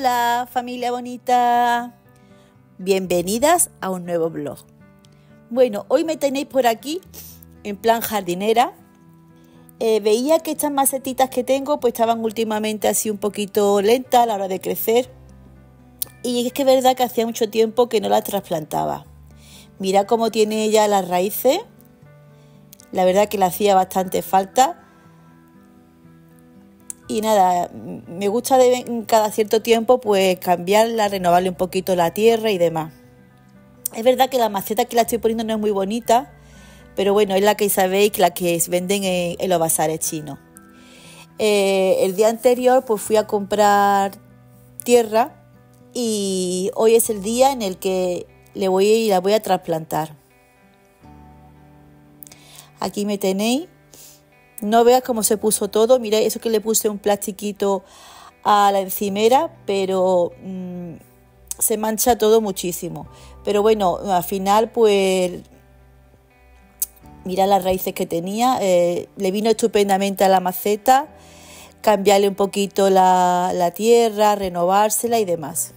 Hola familia bonita, bienvenidas a un nuevo blog. Bueno, hoy me tenéis por aquí en plan jardinera. Eh, veía que estas macetitas que tengo pues estaban últimamente así un poquito lentas a la hora de crecer. Y es que es verdad que hacía mucho tiempo que no las trasplantaba. Mira cómo tiene ella las raíces. La verdad que le hacía bastante falta y nada, me gusta cada cierto tiempo pues cambiarla, renovarle un poquito la tierra y demás. Es verdad que la maceta que la estoy poniendo no es muy bonita, pero bueno, es la que sabéis, la que venden en, los bazares chinos. Eh, el día anterior pues fui a comprar tierra y hoy es el día en el que le voy y la voy a trasplantar. Aquí me tenéis no veas cómo se puso todo. Mira, eso que le puse un plastiquito a la encimera, pero mm, se mancha todo muchísimo. Pero bueno, al final, pues mira las raíces que tenía. Eh, le vino estupendamente a la maceta. Cambiarle un poquito la, la tierra, renovársela y demás.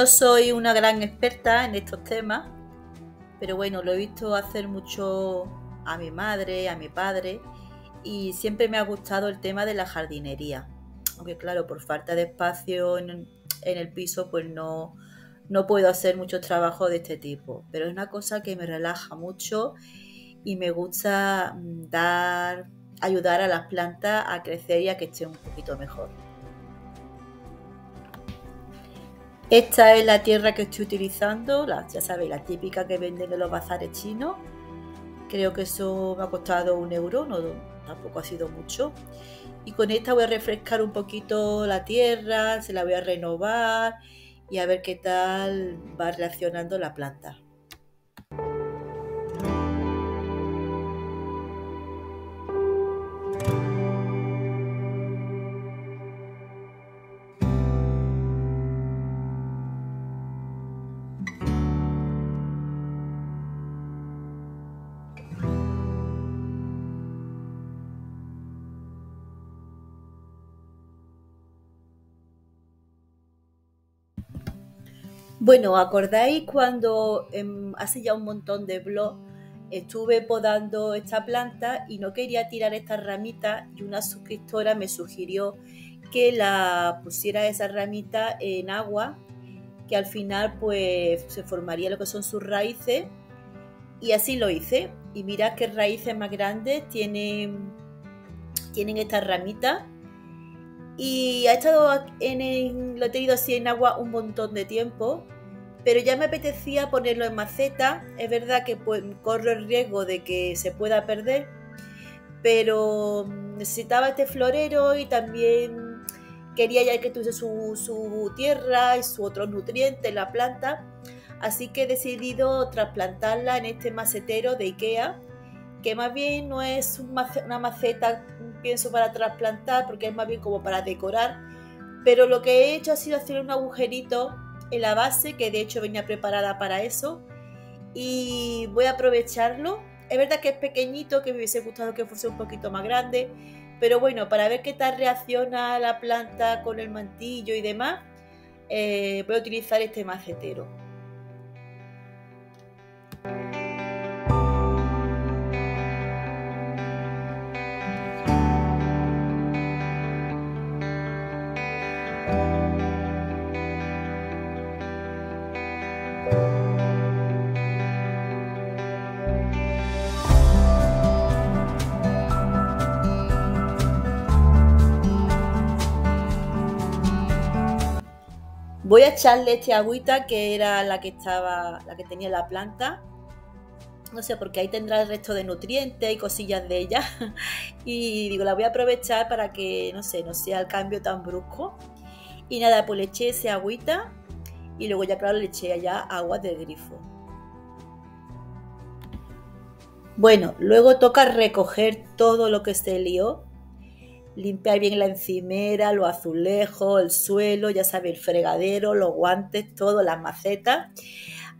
No soy una gran experta en estos temas, pero bueno, lo he visto hacer mucho a mi madre, a mi padre, y siempre me ha gustado el tema de la jardinería. Aunque claro, por falta de espacio en, el piso, pues no, no puedo hacer mucho trabajo de este tipo. Pero es una cosa que me relaja mucho y me gusta mm, dar, ayudar a las plantas a crecer y a que estén un poquito mejor. Esta es la tierra que estoy utilizando, ya sabéis, la típica que venden en los bazares chinos. Creo que eso me ha costado un euro, no, tampoco ha sido mucho. Y con esta voy a refrescar un poquito la tierra, se la voy a renovar y a ver qué tal va reaccionando la planta. Bueno, ¿acordáis cuando em, hace ya un montón de blogs estuve podando esta planta y no quería tirar esta ramita y una suscriptora me sugirió que la pusiera esa ramita en agua, que al final pues se formaría lo que son sus raíces. Y así lo hice. Y mirad qué raíces más grandes tienen, tienen estas ramitas y ha estado en lo he tenido así en agua un montón de tiempo, pero ya me apetecía ponerlo en maceta. Es verdad que pues, corro el riesgo de que se pueda perder, pero necesitaba este florero y también quería ya que tuviese su, su tierra y su otros nutrientes, la planta. Así que he decidido trasplantarla en este macetero de Ikea, que más bien no es una maceta pienso para trasplantar porque es más bien como para decorar. Pero lo que he hecho ha sido hacer un agujerito en la base, que de hecho venía preparada para eso. Y voy a aprovecharlo. Es verdad que es pequeñito, que me hubiese gustado que fuese un poquito más grande. Pero bueno, para ver qué tal reacciona la planta con el mantillo y demás, eh, voy a utilizar este macetero. Voy a echarle este agüita que era la que estaba, la que tenía la planta. No sé, porque ahí tendrá el resto de nutrientes y cosillas de ella. y digo, la voy a aprovechar para que, no sé, no sea el cambio tan brusco. Y nada, pues le eché ese agüita y luego ya claro le eché allá agua del grifo. Bueno, luego toca recoger todo lo que se lió, limpiar bien la encimera, los azulejos, el suelo, ya sabes, el fregadero, los guantes, todo, las macetas.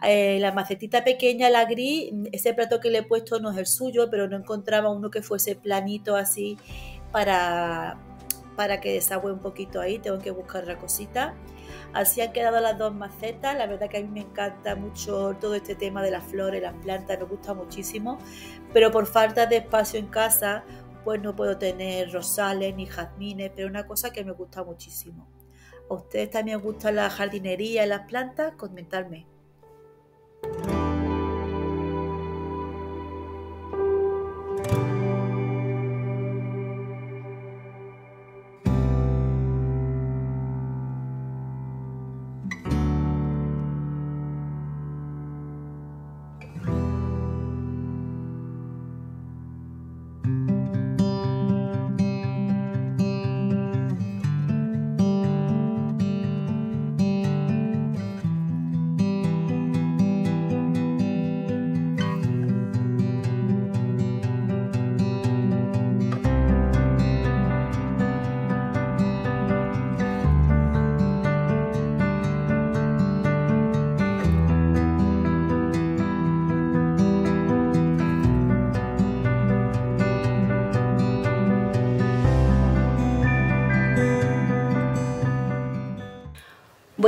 Eh, la macetita pequeña, la gris, ese plato que le he puesto no es el suyo, pero no encontraba uno que fuese planito así para, para que desagüe un poquito ahí, tengo que buscar otra cosita. Así han quedado las dos macetas. La verdad que a mí me encanta mucho todo este tema de las flores, las plantas, me gusta muchísimo. Pero por falta de espacio en casa, pues no puedo tener rosales ni jazmines, pero una cosa que me gusta muchísimo. ¿A ustedes también os gusta la jardinería y las plantas? Comentadme.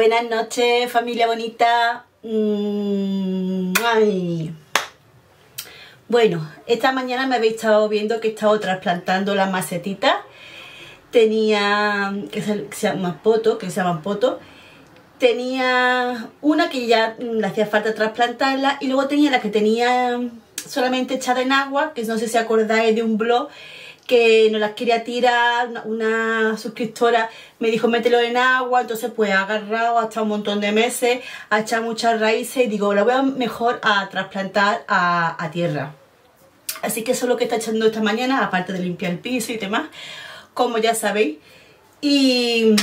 Buenas noches, familia bonita. Mm, bueno, esta mañana me habéis estado viendo que he estado trasplantando las macetitas. Tenía, que se, llama poto, que se llaman poto. Tenía una que ya le hacía falta trasplantarla y luego tenía la que tenía solamente echada en agua, que no sé si acordáis de un blog que no las quería tirar, una, suscriptora me dijo mételo en agua, entonces pues he agarrado hasta un montón de meses, ha echado muchas raíces y digo, la voy a mejor a trasplantar a, tierra. Así que eso es lo que está echando esta mañana, aparte de limpiar el piso y demás, como ya sabéis. Y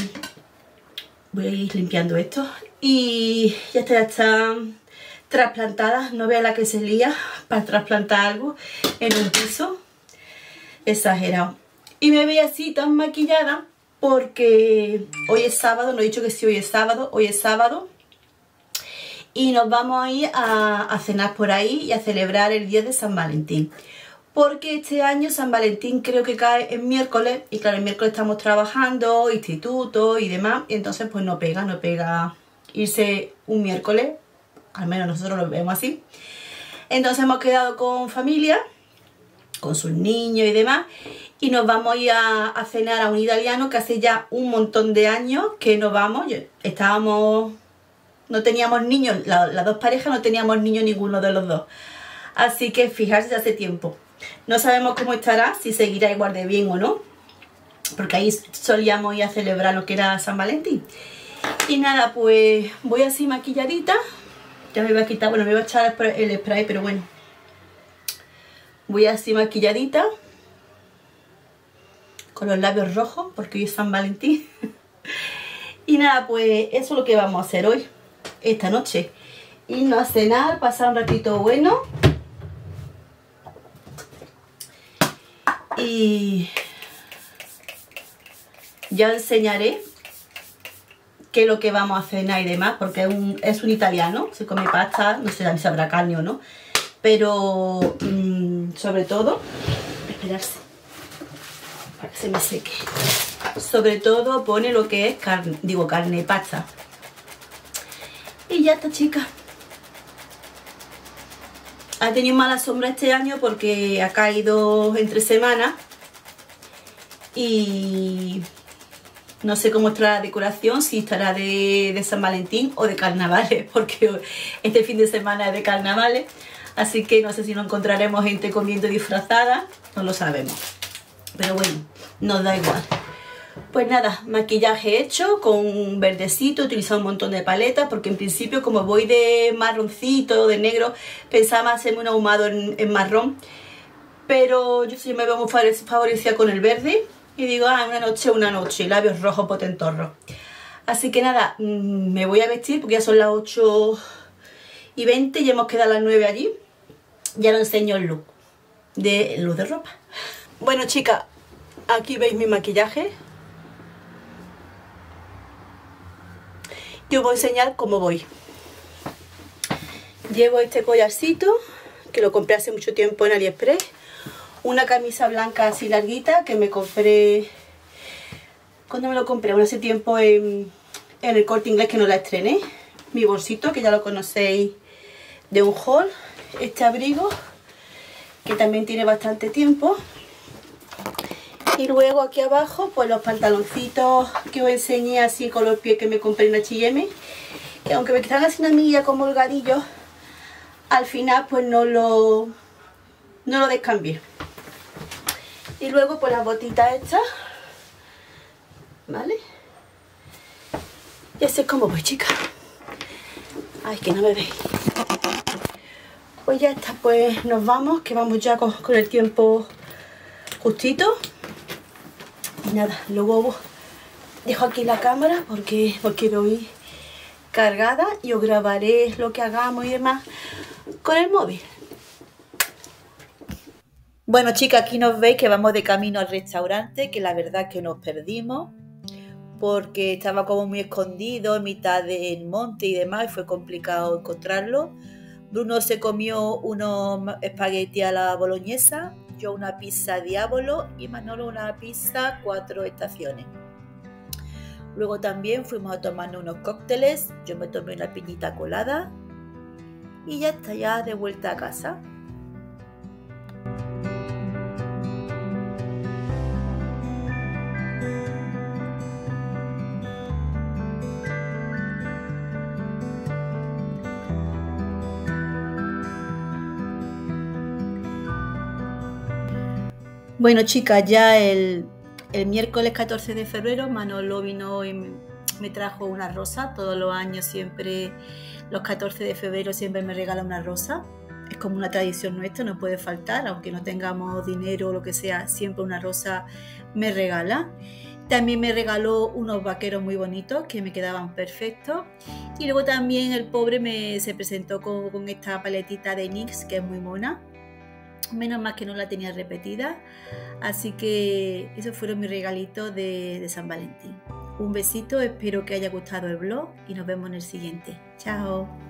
voy a ir limpiando esto. Y ya está, ya están trasplantadas, no vea la que se lía para trasplantar algo en un piso exagerado. Y me veía así tan maquillada porque hoy es sábado, no he dicho que sí, hoy es sábado, hoy es sábado. Y nos vamos a ir a, cenar por ahí y a celebrar el día de San Valentín. Porque este año San Valentín creo que cae en miércoles y claro, el miércoles estamos trabajando, instituto y demás. Y entonces pues no pega, no pega irse un miércoles, al menos nosotros lo vemos así. Entonces hemos quedado con familia con sus niños y demás. Y nos vamos a a, cenar a un italiano que hace ya un montón de años que nos vamos. Estábamos, no teníamos niños, las dos parejas no teníamos niños ninguno de los dos. Así que fijarse hace tiempo. No sabemos cómo estará, si seguirá igual de bien o no. Porque ahí solíamos ir a celebrar lo que era San Valentín. Y nada, pues voy así maquilladita. Ya me voy a quitar, bueno, me voy a echar el spray, pero bueno, Voy así maquilladita. Con los labios rojos, porque hoy es San Valentín. y nada, pues eso es lo que vamos a hacer hoy, esta noche. Irnos a cenar, pasar un ratito bueno. Y ya enseñaré qué es lo que vamos a cenar y demás, porque es un, es un italiano, se come pasta, no sé si habrá carne o no, pero mm, sobre todo, esperarse, para que se me seque. Sobre todo pone lo que es carne, digo carne, pasta. Y ya está, chica. Ha tenido mala sombra este año porque ha caído entre semanas y no sé cómo estará la decoración, si estará de, de, San Valentín o de carnavales, porque este fin de semana es de carnavales. Así que no sé si nos encontraremos gente comiendo disfrazada, no lo sabemos. Pero bueno, nos da igual. Pues nada, maquillaje hecho con verdecito, he utilizado un montón de paletas porque en principio como voy de marroncito, de negro, pensaba hacerme un ahumado en, marrón. Pero yo sí me veo muy favorecida con el verde y digo, ah, una noche, una noche, labios rojos potentorros. Así que nada, mm, me voy a vestir porque ya son las 8 y 20 y hemos quedado a las 9 allí ya lo enseño el look. de luz de ropa. Bueno chicas, aquí veis mi maquillaje. Yo voy a enseñar cómo voy. Llevo este collarcito, que lo compré hace mucho tiempo en Aliexpress. Una camisa blanca así larguita, que me compré... cuando me lo compré? Bueno, hace tiempo en, en el corte inglés que no la estrené. Mi bolsito, que ya lo conocéis de un haul. Este abrigo, que también tiene bastante tiempo. Y luego aquí abajo, pues los pantaloncitos que os enseñé así con los pies que me compré en H&M. Que aunque me quedan así una milla como holgadillos, al final pues no lo, no lo descambié. Y luego pues las botitas estas, ¿vale? Y así es como voy, chicas. Ay, que no me veis. Pues ya está, pues nos vamos, que vamos ya con, el tiempo justito. Y nada, luego dejo aquí la cámara porque, porque voy cargada y os grabaré lo que hagamos y demás con el móvil. Bueno chicas, aquí nos veis que vamos de camino al restaurante, que la verdad que nos perdimos porque estaba como muy escondido en mitad del monte y demás y fue complicado encontrarlo. Bruno se comió unos espagueti a la boloñesa, yo una pizza diablo y Manolo una pizza cuatro estaciones. Luego también fuimos a tomar unos cócteles, yo me tomé una piñita colada y ya está, ya de vuelta a casa. Bueno chicas, ya el, el, miércoles 14 de febrero Manolo vino y me trajo una rosa. Todos los años siempre, los 14 de febrero siempre me regala una rosa. Es como una tradición nuestra, no puede faltar, aunque no tengamos dinero o lo que sea, siempre una rosa me regala. También me regaló unos vaqueros muy bonitos que me quedaban perfectos. Y luego también el pobre me se presentó con, con esta paletita de NYX que es muy mona Menos mal que no la tenía repetida. Así que esos fueron mis regalitos de, de San Valentín. Un besito, espero que haya gustado el blog y nos vemos en el siguiente. Chao.